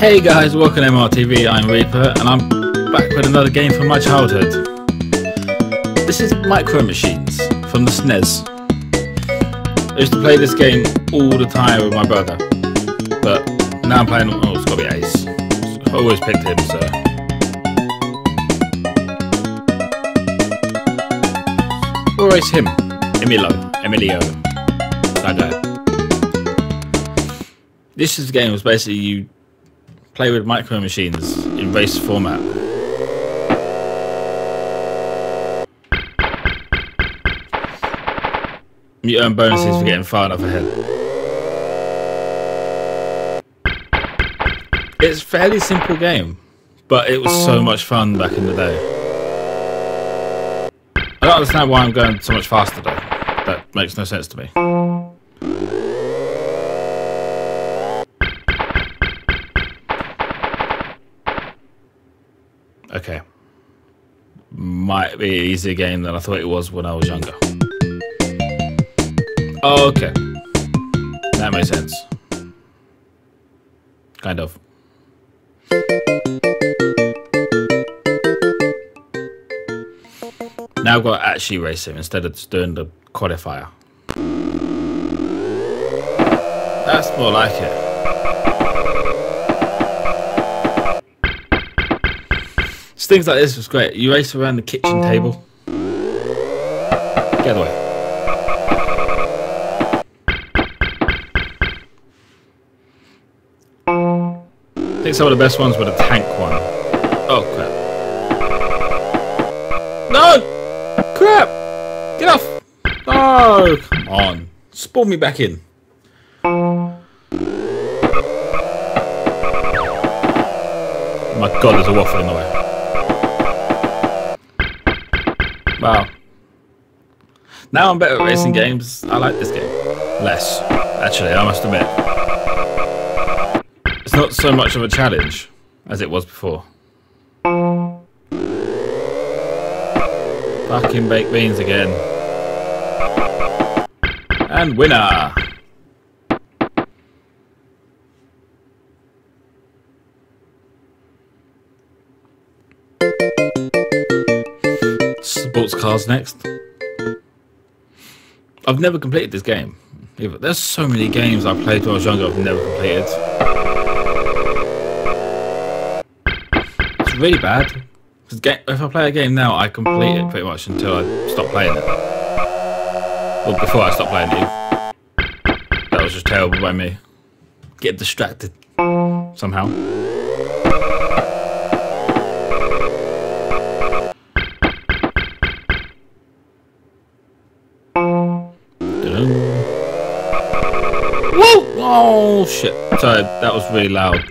Hey guys, welcome to MRTV, I'm Reaper, and I'm back with another game from my childhood. This is Micro Machines from the SNES. I used to play this game all the time with my brother, but now I'm playing, oh, it's gotta be Ace. I always picked him, so. Always him. Emilio. Emilio. This is the game was basically you play with micro machines in race format. You earn bonuses for getting far enough ahead. It's a fairly simple game, but it was so much fun back in the day. I don't understand why I'm going so much faster though. That makes no sense to me. Might be an easier game than I thought it was when I was younger. Oh, okay. That makes sense. Kind of. Now I've got to actually race him instead of just doing the qualifier. That's more like it. Things like this was great. You race around the kitchen oh. table. Get away. I think some of the best ones were the tank one. Oh crap. No! Crap! Get off! Oh, come on. Spawn me back in. Oh my god, there's a waffle in the way. Now I'm better at racing games. I like this game. Less, actually, I must admit. It's not so much of a challenge as it was before. Fucking baked beans again. And winner! Sports cars next. I've never completed this game. There's so many games I played when I was younger I've never completed. It's really bad. If I play a game now, I complete it pretty much until I stop playing it. Well, before I stop playing it. That was just terrible by me. Get distracted somehow. Oh shit! Sorry, that was really loud.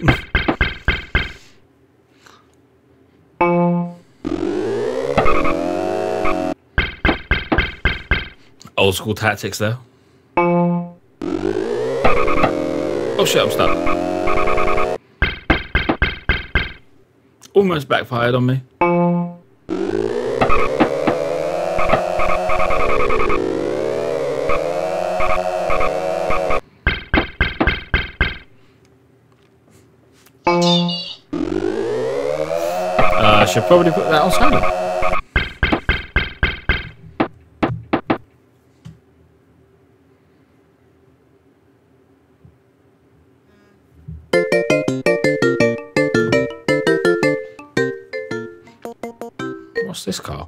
Old school tactics there. Oh shit! I'm stuck. Almost backfired on me. Should probably put that on silent. What's this car?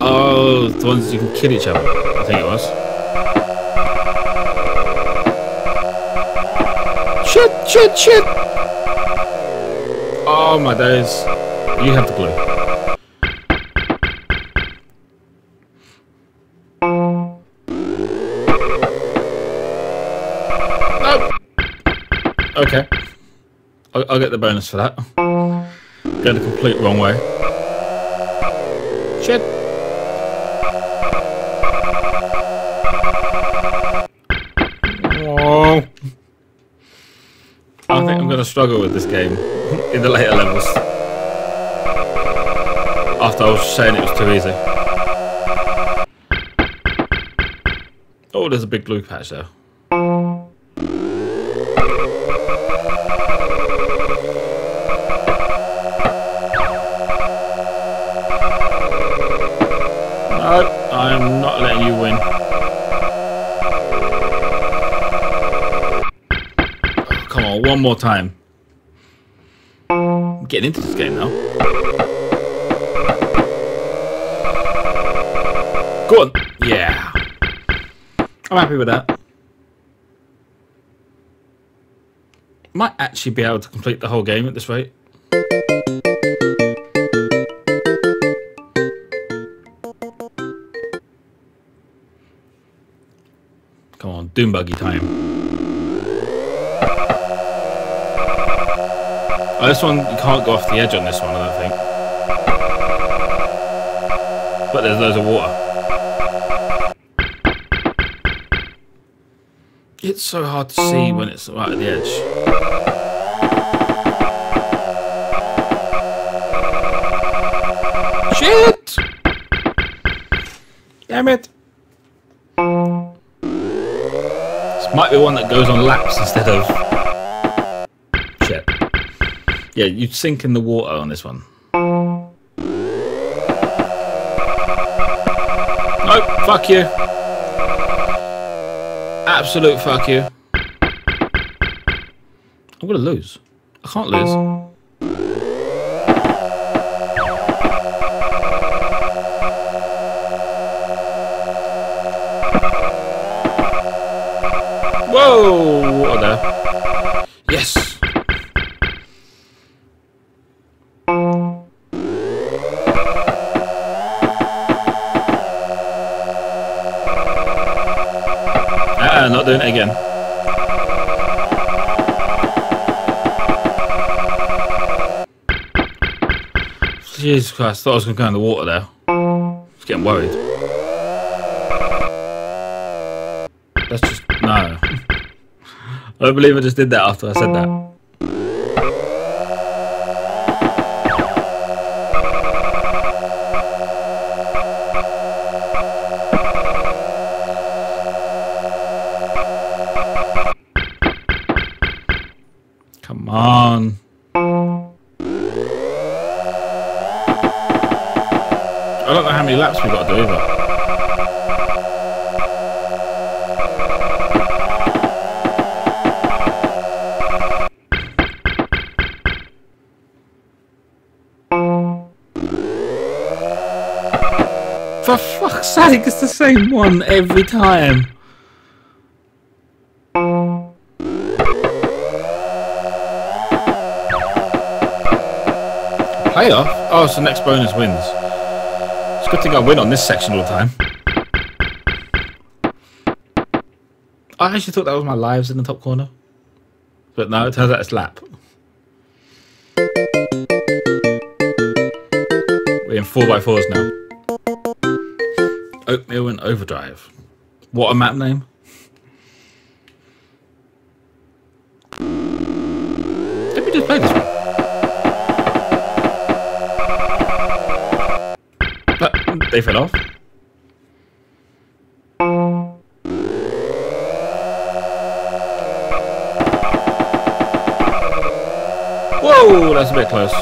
Oh, the ones you can kill each other. I think it was. Shit, shit, shit! Oh my days. You have the glue. Nope. Oh. Okay. I'll, I'll get the bonus for that. Going the complete wrong way. Shit. Struggle with this game in the later levels. After I was saying it was too easy. Oh, there's a big blue patch there. More time. I'm getting into this game now. Go on. Yeah. I'm happy with that. Might actually be able to complete the whole game at this rate. Come on, Dune Buggy time. Oh, this one, you can't go off the edge on this one, I don't think. But there's loads of water. It's so hard to see when it's right at the edge. Shit! Damn it! This might be one that goes on laps instead of... Yeah, you'd sink in the water on this one. Nope, fuck you. Absolute fuck you. I'm gonna lose. I can't lose. Jesus Christ, thought I was going to go in the water there. I was getting worried. That's just... No. I don't believe I just did that after I said that. Come on. I don't know how many laps we've got to do either. For fuck's sake, it's the same one every time. Playoff? Oh, so next bonus wins. Good thing I win on this section all the time. I actually thought that was my lives in the top corner. But no, it turns out it's lap. We're in 4x4s now. Oatmeal and Overdrive. What a map name. They fell off. Whoa, that's a bit close.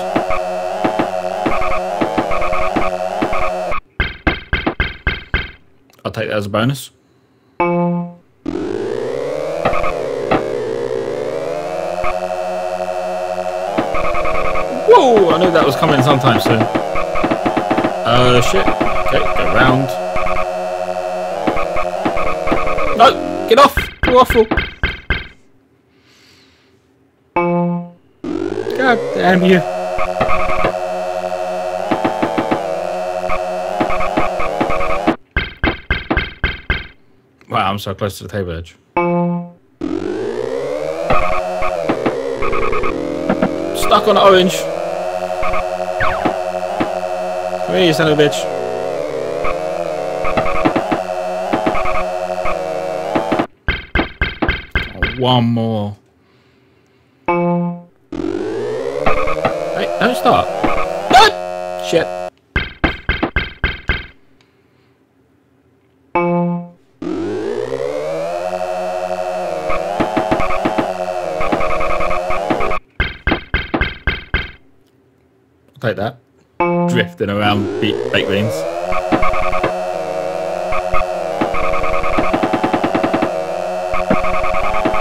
I'll take that as a bonus. Whoa, I knew that was coming sometime soon. Uh, shit. Okay, go round. No, get off, you waffle. God damn you. Wow, I'm so close to the table edge. Stuck on orange. Come here, you son of a bitch. One more. Hey, don't stop. Ah! Shit. Take that drifting around beat, beans.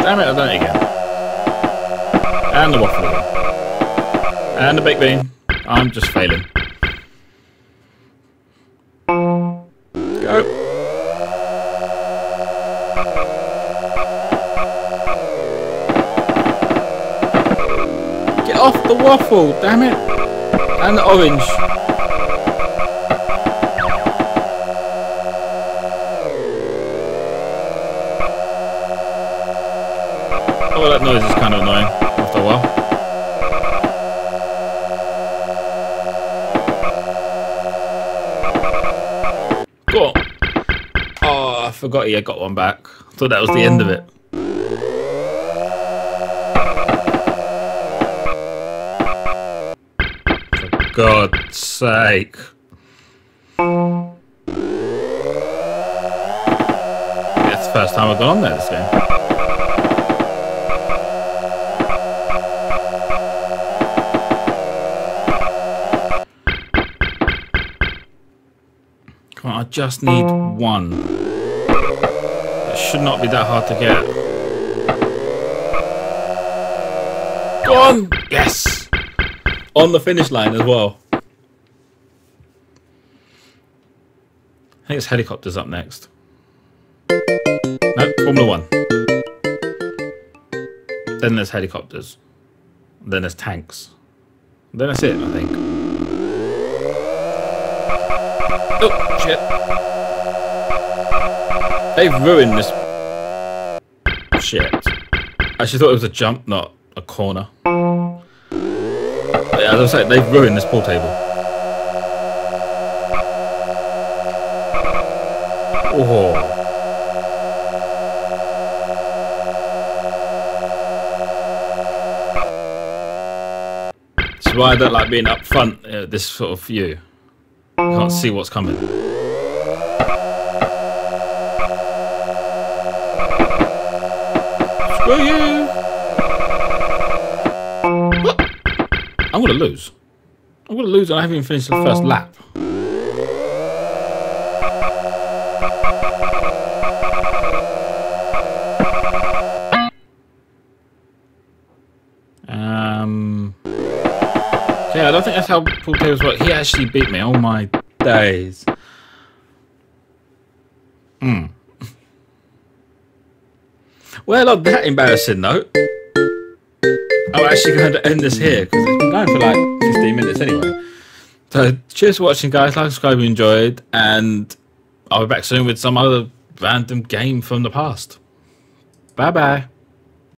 Damn it, I've done it again. And the waffle again. And the baked bean. I'm just failing. Go. off the waffle, damn it! And the orange. Oh, that noise is kind of annoying after a while. Go. Oh, I forgot he had got one back. I thought that was the end of it. For God's sake. It's the first time I've gone on there this game. Just need one. It should not be that hard to get. Go on! Yes! On the finish line as well. I think it's helicopters up next. No, Formula One. Then there's helicopters. Then there's tanks. Then that's it, I think. Oh, shit. They've ruined this shit. I actually thought it was a jump, not a corner. As I was saying, they've ruined this pool table. Oh. That's why I don't like being up front uh, this sort of view. Can't see what's coming. Screw you! I'm gonna lose. I'm gonna lose and I haven't even finished the first lap. Um. Yeah, I don't think that's how pool tables work. He actually beat me. Oh my days. Hmm. Well, on that embarrassing note, I'm actually going to end this here because it's been going for like 15 minutes anyway. So, cheers for watching, guys. Like, subscribe if you enjoyed, and I'll be back soon with some other random game from the past. Bye bye.